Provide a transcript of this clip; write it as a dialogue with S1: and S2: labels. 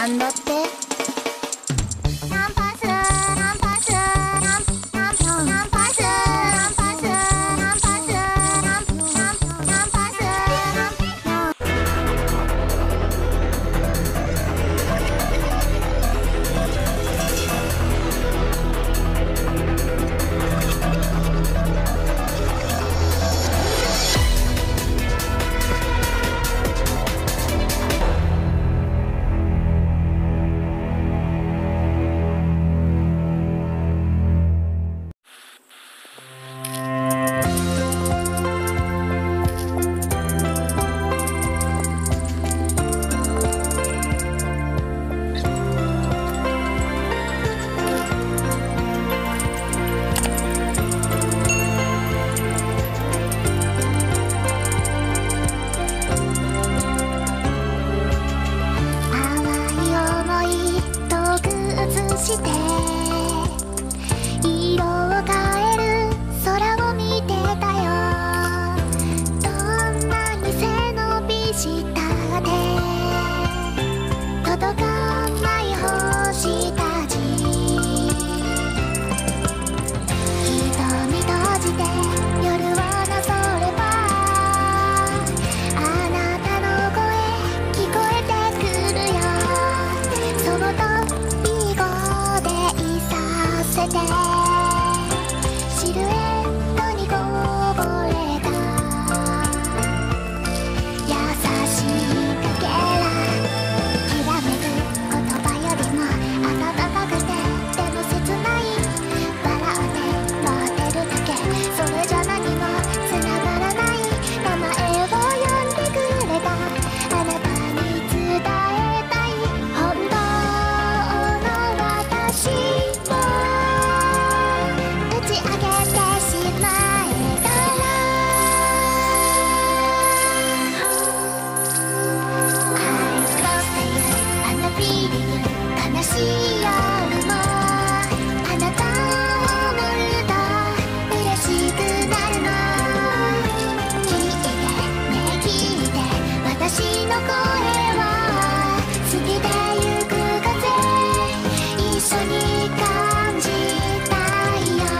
S1: stand up there? してに感じたいよ。